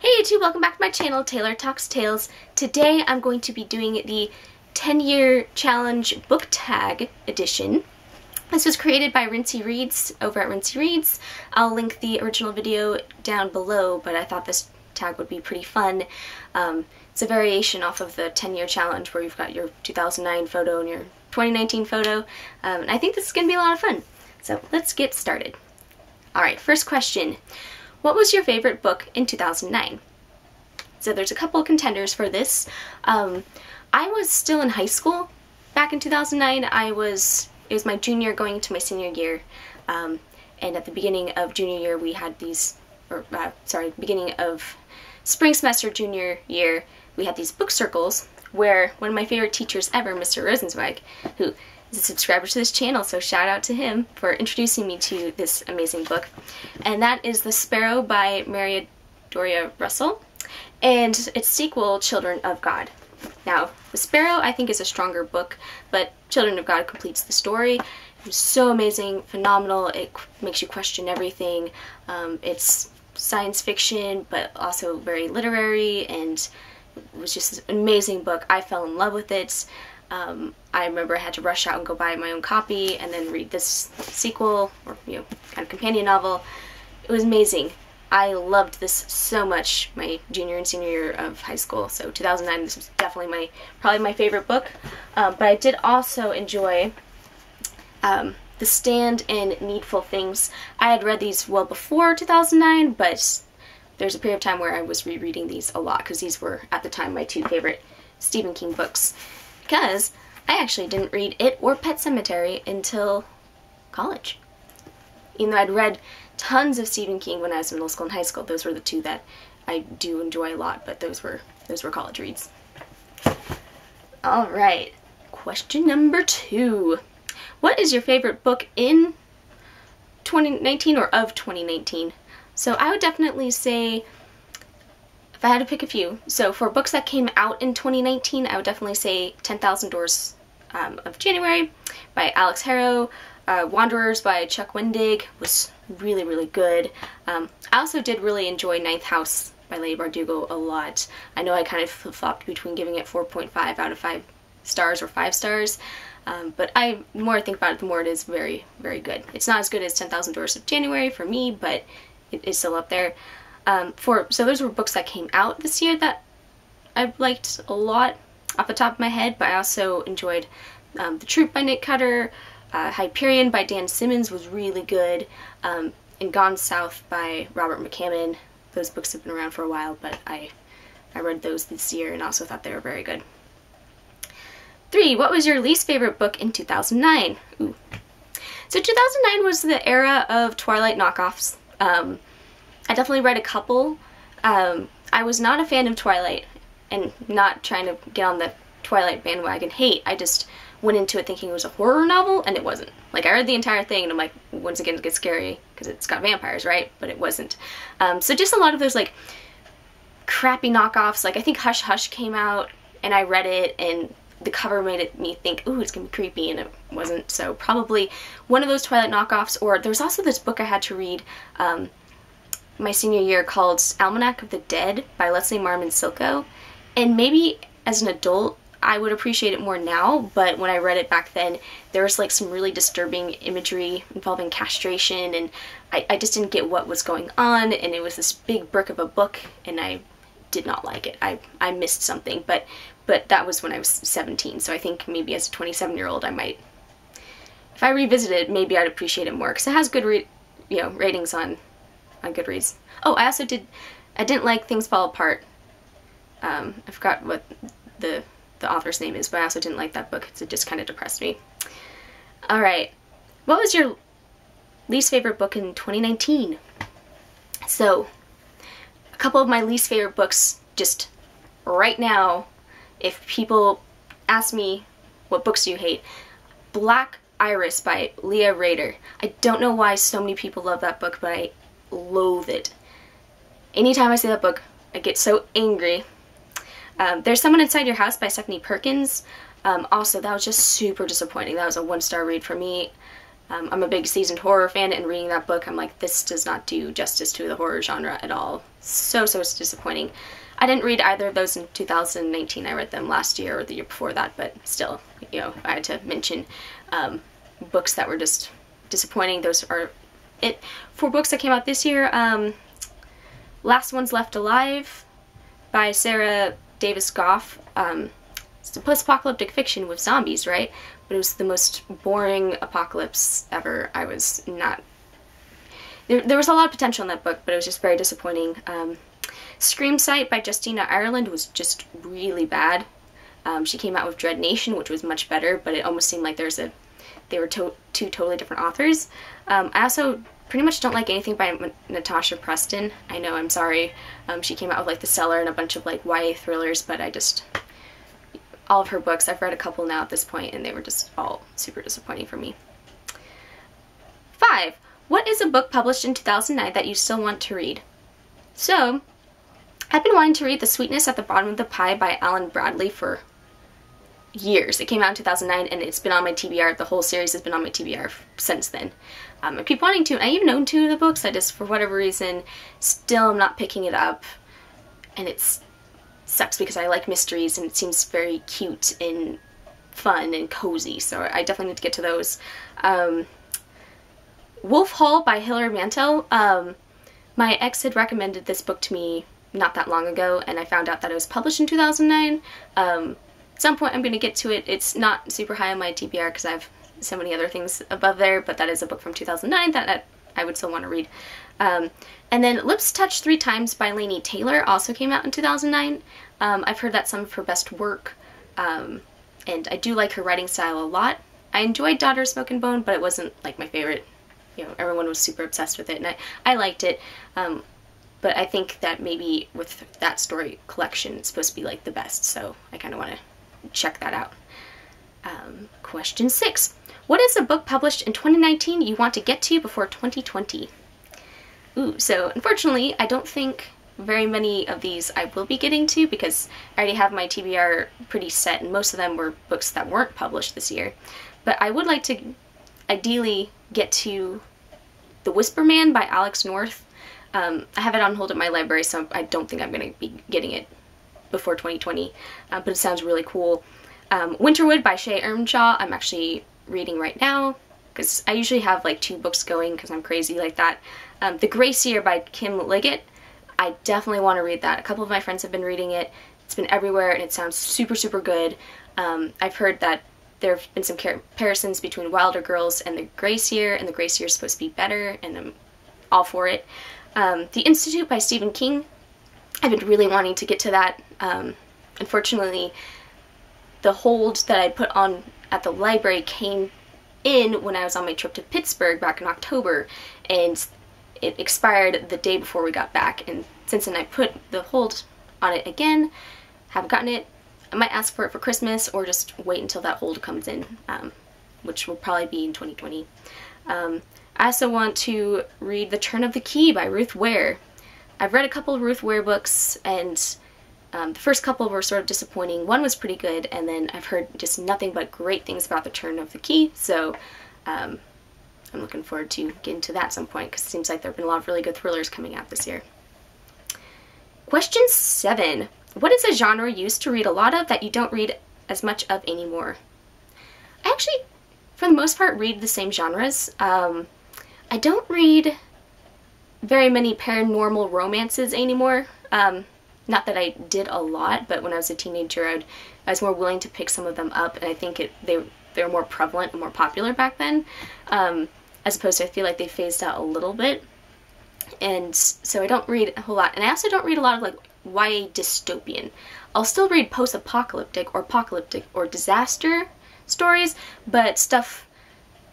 Hey YouTube, welcome back to my channel, Taylor Talks Tales. Today I'm going to be doing the 10 year challenge book tag edition. This was created by Rincey Reads over at Rincey Reads. I'll link the original video down below, but I thought this tag would be pretty fun. Um, it's a variation off of the 10 year challenge where you've got your 2009 photo and your 2019 photo, um, and I think this is going to be a lot of fun. So let's get started. Alright, first question. What was your favorite book in 2009? So there's a couple contenders for this. Um, I was still in high school back in 2009. I was, it was my junior going to my senior year. Um, and at the beginning of junior year, we had these, or uh, sorry, beginning of spring semester junior year, we had these book circles where one of my favorite teachers ever, Mr. Rosenzweig, who is a subscriber to this channel, so shout out to him for introducing me to this amazing book. And that is The Sparrow by Maria Doria Russell and its sequel, Children of God. Now, The Sparrow I think is a stronger book, but Children of God completes the story. It's so amazing, phenomenal, it makes you question everything. Um, it's science fiction, but also very literary, and it was just an amazing book. I fell in love with it. Um, I remember I had to rush out and go buy my own copy and then read this sequel or you know kind of companion novel. It was amazing. I loved this so much my junior and senior year of high school. So 2009, this was definitely my probably my favorite book. Um, but I did also enjoy um, The Stand and Needful Things. I had read these well before 2009, but there's a period of time where I was rereading these a lot because these were at the time my two favorite Stephen King books because I actually didn't read it or Pet Sematary until college. Even though I'd read tons of Stephen King when I was in middle school and high school, those were the two that I do enjoy a lot, but those were those were college reads. All right, question number two. What is your favorite book in 2019 or of 2019? So I would definitely say if I had to pick a few, so for books that came out in 2019, I would definitely say 10,000 Doors um, of January by Alix Harrow. Uh, Wanderers by Chuck Wendig was really, really good. Um, I also did really enjoy Ninth House by Leigh Bardugo a lot. I know I kind of flip-flopped between giving it 4.5 out of 5 stars or 5 stars, um, but I the more I think about it, the more it is very, very good. It's not as good as 10,000 Doors of January for me, but it is still up there. Um, for So those were books that came out this year that I liked a lot off the top of my head, but I also enjoyed um, The Troop by Nick Cutter, uh, Hyperion by Dan Simmons was really good, um, and Gone South by Robert McCammon. Those books have been around for a while, but I, I read those this year and also thought they were very good. Three, what was your least favorite book in 2009? Ooh. So 2009 was the era of Twilight knockoffs. Um, I definitely read a couple. Um, I was not a fan of Twilight and not trying to get on the Twilight bandwagon hate. I just went into it thinking it was a horror novel and it wasn't. Like I read the entire thing and I'm like, once again it gets scary because it's got vampires, right? But it wasn't. Um, so just a lot of those like crappy knockoffs. Like I think Hush Hush came out and I read it and the cover made it me think, ooh, it's gonna be creepy, and it wasn't. So probably one of those Twilight knockoffs. Or there's also this book I had to read um, my senior year called Almanac of the Dead by Leslie Marmon Silko. And maybe as an adult, I would appreciate it more now, but when I read it back then, there was like some really disturbing imagery involving castration, and I, I just didn't get what was going on, and it was this big brick of a book, and I did not like it. I, I missed something, but but that was when I was 17, so I think maybe as a 27 year old I might, if I revisit it, maybe I'd appreciate it more, because it has good you know, ratings on on Goodreads. Oh, I also did, I didn't like Things Fall Apart. Um, I forgot what the, the author's name is, but I also didn't like that book because it just kind of depressed me. Alright, what was your least favorite book in 2019? So, a couple of my least favorite books just right now, if people ask me what books do you hate, Black Iris by Leah Raeder. I don't know why so many people love that book, but I loathe it. Anytime I see that book, I get so angry. Um, There's Someone Inside Your House by Stephanie Perkins. Um, also, that was just super disappointing. That was a one-star read for me. Um, I'm a big seasoned horror fan, and reading that book, I'm like, this does not do justice to the horror genre at all. so, so disappointing. I didn't read either of those in 2019. I read them last year or the year before that, but still, you know, I had to mention um, books that were just disappointing. Those are it. For books that came out this year, um, Last Ones Left Alive by Sarah Davis Goff. Um, it's a post-apocalyptic fiction with zombies, right? But it was the most boring apocalypse ever. I was not... There, there was a lot of potential in that book, but it was just very disappointing. Um, Scream Site by Justina Ireland was just really bad. Um, she came out with Dread Nation, which was much better, but it almost seemed like there's a they were to two totally different authors. Um, I also pretty much don't like anything by M Natasha Preston. I know, I'm sorry. Um, she came out with like The Cellar and a bunch of like YA thrillers, but I just all of her books, I've read a couple now at this point, and they were just all super disappointing for me. Five, what is a book published in 2009 that you still want to read? So, I've been wanting to read The Sweetness at the Bottom of the Pie by Alan Bradley for years. It came out in 2009 and it's been on my TBR. The whole series has been on my TBR since then. Um, I keep wanting to, I even own two of the books. I just, for whatever reason, still am not picking it up. And it sucks because I like mysteries and it seems very cute and fun and cozy. So I definitely need to get to those. Um, Wolf Hall by Hilary Mantel. Um, my ex had recommended this book to me not that long ago and I found out that it was published in 2009. Um, at some point I'm going to get to it. It's not super high on my TBR because I have so many other things above there, but that is a book from 2009 that I would still want to read. Um, and then Lips Touch Three Times by Laini Taylor also came out in 2009. Um, I've heard that's some of her best work, um, and I do like her writing style a lot. I enjoyed Daughter of Smoke and Bone, but it wasn't like my favorite. You know, everyone was super obsessed with it, and I, I liked it. Um, but I think that maybe with that story collection, it's supposed to be like the best, so I kind of want to check that out. Um, question six. What is a book published in 2019 you want to get to before 2020? Ooh, so unfortunately, I don't think very many of these I will be getting to because I already have my TBR pretty set and most of them were books that weren't published this year. But I would like to ideally get to The Whisper Man by Alex North. Um, I have it on hold at my library so I don't think I'm going to be getting it before 2020, uh, but it sounds really cool. Um, Winterwood by Shea Ernshaw I'm actually reading right now because I usually have like two books going because I'm crazy like that. Um, the Grace Year by Kim Liggett, I definitely want to read that. A couple of my friends have been reading it. It's been everywhere and it sounds super, super good. Um, I've heard that there have been some comparisons between Wilder Girls and The Grace Year, and The Grace Year is supposed to be better, and I'm all for it. Um, the Institute by Stephen King, I've been really wanting to get to that. Um, unfortunately, the hold that I put on at the library came in when I was on my trip to Pittsburgh back in October, and it expired the day before we got back. And since then, I put the hold on it again, haven't gotten it. I might ask for it for Christmas or just wait until that hold comes in, um, which will probably be in 2020. Um, I also want to read The Turn of the Key by Ruth Ware. I've read a couple of Ruth Ware books and um, the first couple were sort of disappointing. One was pretty good, and then I've heard just nothing but great things about The Turn of the Key, so um, I'm looking forward to getting to that at some point because it seems like there have been a lot of really good thrillers coming out this year. Question 7. What is a genre you used to read a lot of that you don't read as much of anymore? I actually, for the most part, read the same genres. Um, I don't read very many paranormal romances anymore. Um, not that I did a lot, but when I was a teenager, I'd, I was more willing to pick some of them up, and I think it, they they were more prevalent and more popular back then, um, as opposed to I feel like they phased out a little bit. And so I don't read a whole lot, and I also don't read a lot of like YA dystopian. I'll still read post-apocalyptic or apocalyptic or disaster stories, but stuff,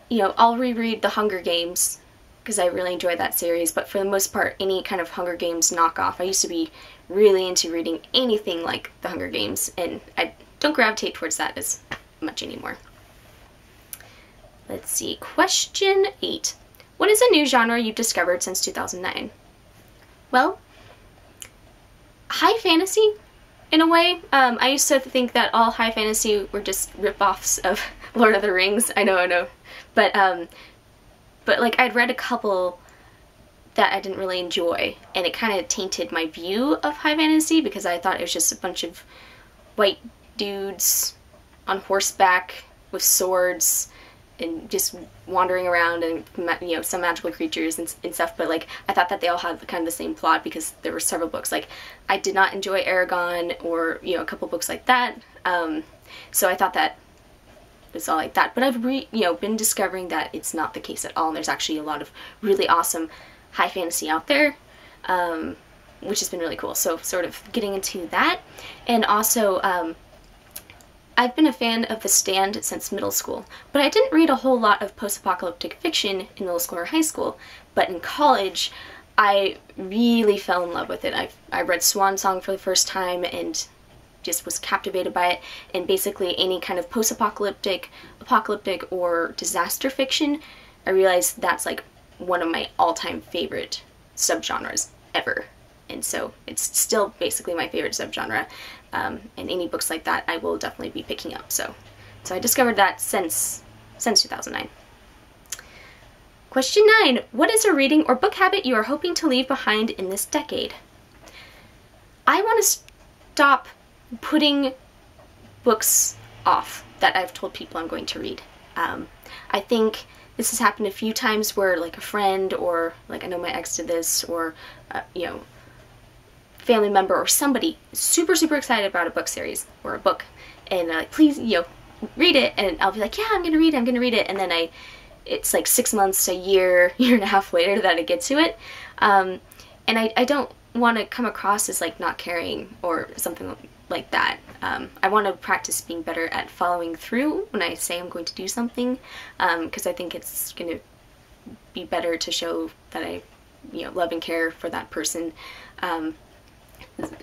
you know, I'll reread The Hunger Games because I really enjoy that series, but for the most part, any kind of Hunger Games knockoff. I used to be really into reading anything like The Hunger Games, and I don't gravitate towards that as much anymore. Let's see, question eight. What is a new genre you've discovered since 2009? Well, high fantasy, in a way. Um, I used to think that all high fantasy were just rip-offs of Lord of the Rings. I know, I know. But, um, but like, I'd read a couple that I didn't really enjoy, and it kind of tainted my view of high fantasy because I thought it was just a bunch of white dudes on horseback with swords and just wandering around and you know some magical creatures and, and, stuff. But like i thought that they all had kind of the same plot because there were several books. Like i did not enjoy Eragon or you know a couple books like that. Um, so i thought that it's all like that. But i've re you know been discovering that it's not the case at all. And there's actually a lot of really awesome high fantasy out there um, which has been really cool. So sort of getting into that. And also um, I've been a fan of The Stand since middle school, but I didn't read a whole lot of post-apocalyptic fiction in middle school or high school, but in college I really fell in love with it. I, I read Swan Song for the first time and just was captivated by it, and basically any kind of post-apocalyptic, apocalyptic, or disaster fiction, I realized that's like one of my all-time favorite subgenres ever and so it's still basically my favorite subgenre. Um, and any books like that, I will definitely be picking up. So, so I discovered that since since 2009. Question nine: What is a reading or book habit you are hoping to leave behind in this decade? I want to stop putting books off that I've told people I'm going to read. Um, I think this has happened a few times where like a friend or like I know my ex did this or uh, you know family member or somebody super, super excited about a book series or a book and like, please, you know, read it. And I'll be like, yeah, I'm going to read it. I'm going to read it. And then I, it's like six months, a year, year and a half later that I get to it. Um, and I, I don't want to come across as like not caring or something like that. Um, I want to practice being better at following through when I say I'm going to do something because um, I think it's going to be better to show that I you know love and care for that person um,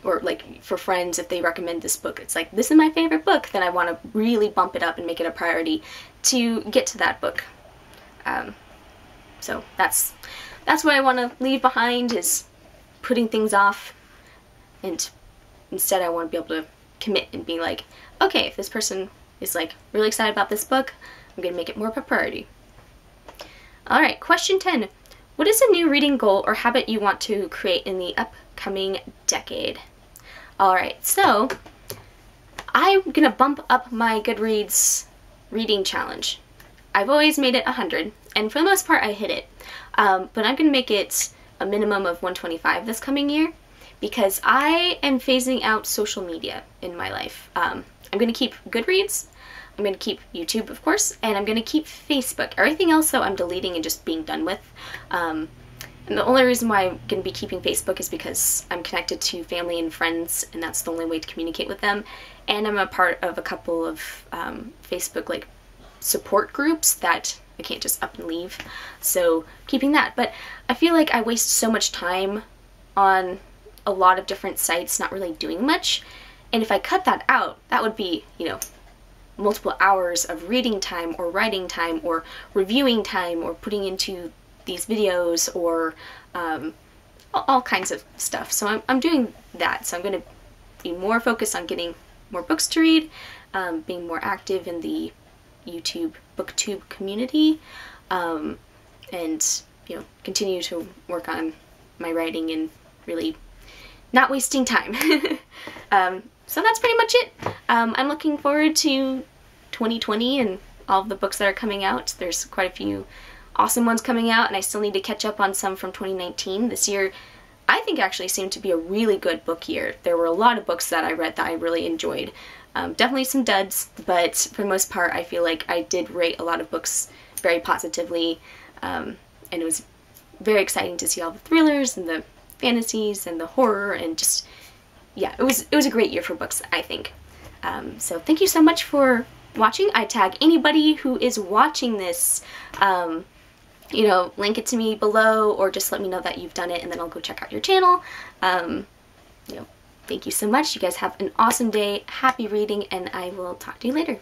or like for friends if they recommend this book it's like this is my favorite book then i want to really bump it up and make it a priority to get to that book um, so that's that's what i want to leave behind is putting things off and instead i want to be able to commit and be like okay if this person is like really excited about this book i'm gonna make it more of a priority all right question 10 what is a new reading goal or habit you want to create in the upcoming decade. Alright, so I'm gonna bump up my Goodreads reading challenge. I've always made it 100, and for the most part I hit it. Um, but I'm gonna make it a minimum of 125 this coming year because I am phasing out social media in my life. Um, I'm gonna keep Goodreads, I'm gonna keep YouTube of course, and I'm gonna keep Facebook. Everything else though I'm deleting and just being done with. Um, and the only reason why I'm going to be keeping Facebook is because I'm connected to family and friends, and that's the only way to communicate with them. And I'm a part of a couple of um, Facebook like support groups that I can't just up and leave. So keeping that. But I feel like I waste so much time on a lot of different sites not really doing much. And if I cut that out, that would be, you know, multiple hours of reading time or writing time or reviewing time or putting into these videos or um, all kinds of stuff. So I'm, I'm doing that. So I'm going to be more focused on getting more books to read, um, being more active in the YouTube booktube community, um, and you know continue to work on my writing and really not wasting time. um, so that's pretty much it. Um, I'm looking forward to 2020 and all of the books that are coming out. There's quite a few awesome ones coming out and I still need to catch up on some from 2019. This year I think actually seemed to be a really good book year. There were a lot of books that I read that I really enjoyed. Um, definitely some duds, but for the most part I feel like I did rate a lot of books very positively um, and it was very exciting to see all the thrillers and the fantasies and the horror and just yeah it was it was a great year for books I think. Um, so thank you so much for watching. I tag anybody who is watching this um, you know, link it to me below or just let me know that you've done it and then I'll go check out your channel. Um, you know, thank you so much. You guys have an awesome day. Happy reading and I will talk to you later.